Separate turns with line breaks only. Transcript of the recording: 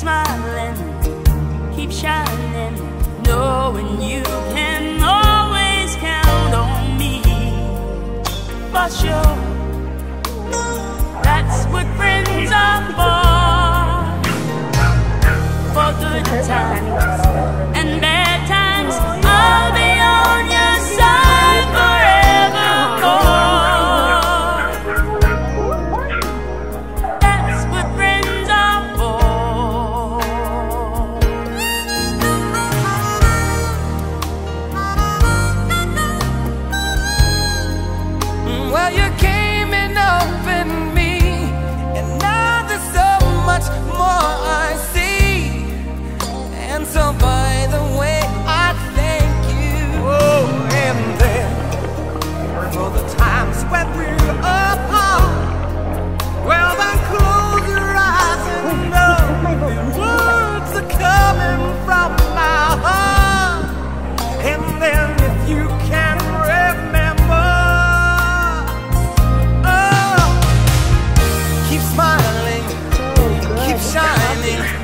smiling, keep shining, knowing you can always count on me for sure.
And so by the way, I thank you.
And then for the times when we're
apart,
well then close your eyes
and know
the words are coming from my
heart.
And then if you can remember, oh,
keep smiling, keep shining.